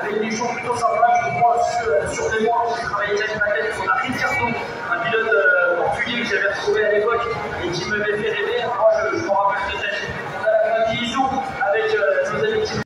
avec des choses plutôt sympas, je crois, sur, sur des mois. J'ai travaillé avec ma tête. On a Ricardo, un pilote euh, portugais que j'avais retrouvé à l'époque et qui m'avait fait rêver